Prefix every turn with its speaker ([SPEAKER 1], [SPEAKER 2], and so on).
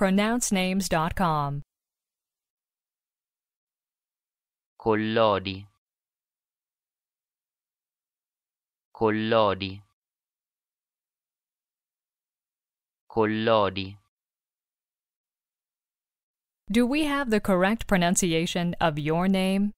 [SPEAKER 1] pronouncenames.com.
[SPEAKER 2] Collodi. Collodi. Collodi.
[SPEAKER 1] Do we have the correct pronunciation of your name?